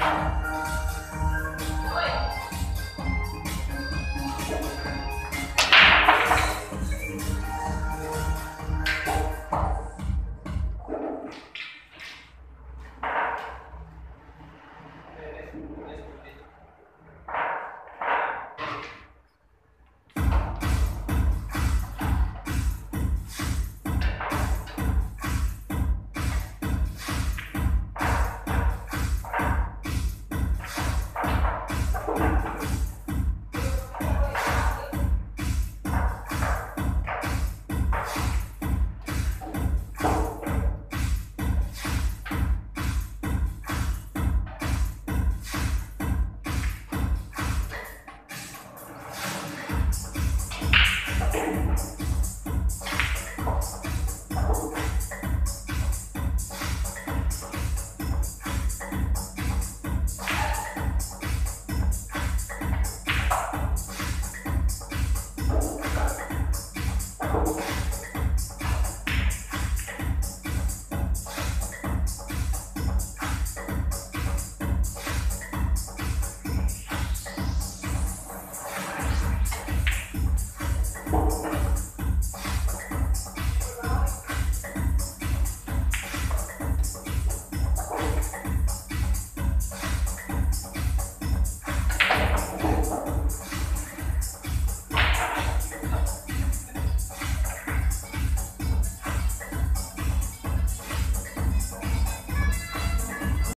Bye.